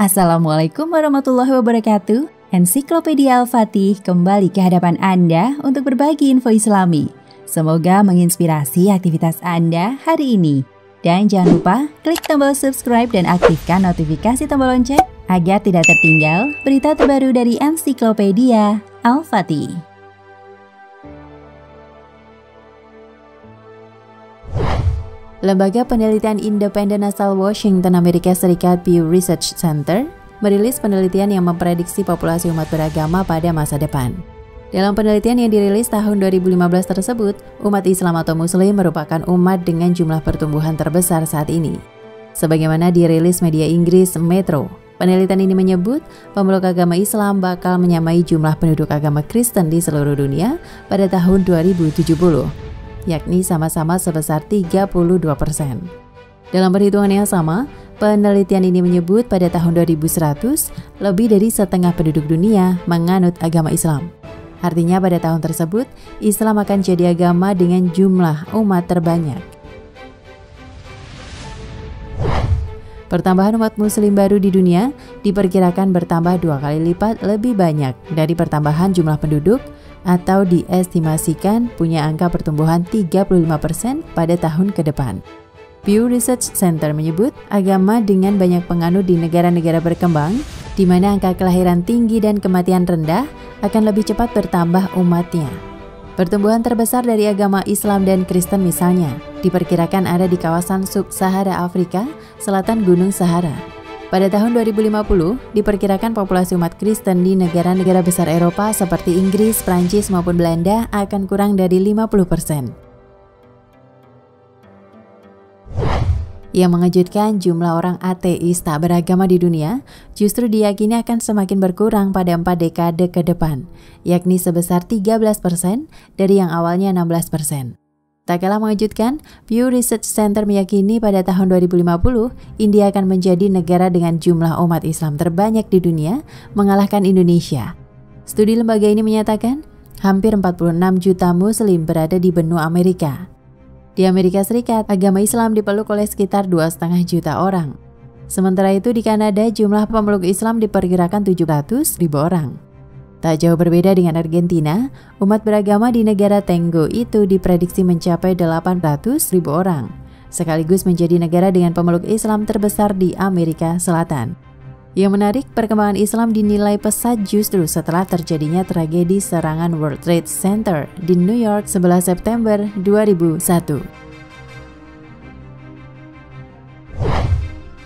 Assalamualaikum warahmatullahi wabarakatuh. Ensiklopedia Al-Fatih kembali ke hadapan Anda untuk berbagi info Islami. Semoga menginspirasi aktivitas Anda hari ini. Dan jangan lupa klik tombol subscribe dan aktifkan notifikasi tombol lonceng agar tidak tertinggal berita terbaru dari Ensiklopedia Al-Fatih. Lembaga Penelitian Independen asal Washington, Amerika Serikat Pew Research Center merilis penelitian yang memprediksi populasi umat beragama pada masa depan. Dalam penelitian yang dirilis tahun 2015 tersebut, umat Islam atau Muslim merupakan umat dengan jumlah pertumbuhan terbesar saat ini. Sebagaimana dirilis media Inggris Metro, penelitian ini menyebut pemeluk agama Islam bakal menyamai jumlah penduduk agama Kristen di seluruh dunia pada tahun 2070 yakni sama-sama sebesar 32 persen. Dalam perhitungan yang sama, penelitian ini menyebut pada tahun 2100, lebih dari setengah penduduk dunia menganut agama Islam. Artinya pada tahun tersebut, Islam akan jadi agama dengan jumlah umat terbanyak. Pertambahan umat muslim baru di dunia diperkirakan bertambah dua kali lipat lebih banyak dari pertambahan jumlah penduduk atau diestimasikan punya angka pertumbuhan 35% pada tahun ke depan. Pew Research Center menyebut agama dengan banyak penganut di negara-negara berkembang, di mana angka kelahiran tinggi dan kematian rendah, akan lebih cepat bertambah umatnya. Pertumbuhan terbesar dari agama Islam dan Kristen misalnya, diperkirakan ada di kawasan sub-Sahara Afrika, selatan Gunung Sahara, pada tahun 2050, diperkirakan populasi umat Kristen di negara-negara besar Eropa seperti Inggris, Prancis maupun Belanda akan kurang dari 50 persen. Yang mengejutkan, jumlah orang ateis tak beragama di dunia justru diyakini akan semakin berkurang pada empat dekade ke depan, yakni sebesar 13 persen dari yang awalnya 16 persen. Tak kalah mengejutkan, Pew Research Center meyakini pada tahun 2050, India akan menjadi negara dengan jumlah umat Islam terbanyak di dunia, mengalahkan Indonesia. Studi lembaga ini menyatakan, hampir 46 juta muslim berada di benua Amerika. Di Amerika Serikat, agama Islam dipeluk oleh sekitar 2,5 juta orang. Sementara itu di Kanada, jumlah pemeluk Islam diperkirakan 700 ribu orang. Tak jauh berbeda dengan Argentina, umat beragama di negara Tenggo itu diprediksi mencapai 800 ribu orang, sekaligus menjadi negara dengan pemeluk Islam terbesar di Amerika Selatan. Yang menarik, perkembangan Islam dinilai pesat justru setelah terjadinya tragedi serangan World Trade Center di New York 11 September 2001.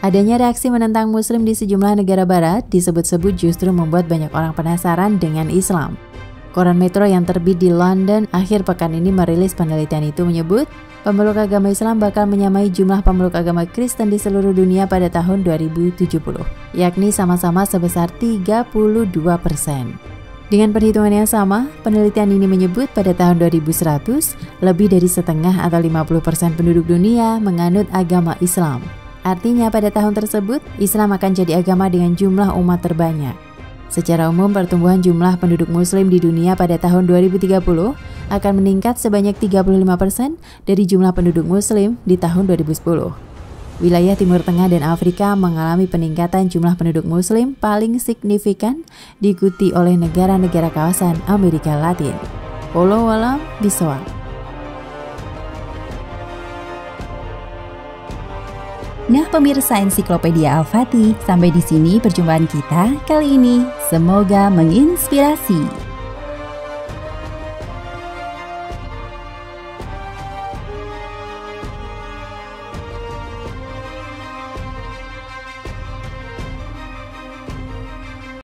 Adanya reaksi menentang Muslim di sejumlah negara barat disebut-sebut justru membuat banyak orang penasaran dengan Islam. Koran Metro yang terbit di London akhir pekan ini merilis penelitian itu menyebut pemeluk agama Islam bakal menyamai jumlah pemeluk agama Kristen di seluruh dunia pada tahun 2070, yakni sama-sama sebesar 32 persen. Dengan perhitungan yang sama, penelitian ini menyebut pada tahun 2100, lebih dari setengah atau 50% persen penduduk dunia menganut agama Islam. Artinya pada tahun tersebut, Islam akan jadi agama dengan jumlah umat terbanyak. Secara umum, pertumbuhan jumlah penduduk muslim di dunia pada tahun 2030 akan meningkat sebanyak 35% dari jumlah penduduk muslim di tahun 2010. Wilayah Timur Tengah dan Afrika mengalami peningkatan jumlah penduduk muslim paling signifikan diikuti oleh negara-negara kawasan Amerika Latin. Walau walam bisawab. Nah pemirsa ensiklopedia Al-Fatih, sampai di sini perjumpaan kita kali ini. Semoga menginspirasi.